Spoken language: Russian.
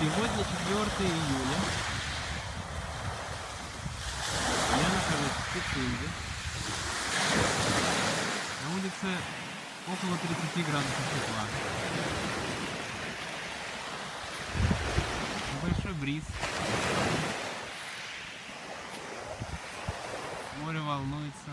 Сегодня 4 июля. Я нахожусь в Пицунде. На улице около 30 градусов тепла. Небольшой бриз. Море волнуется.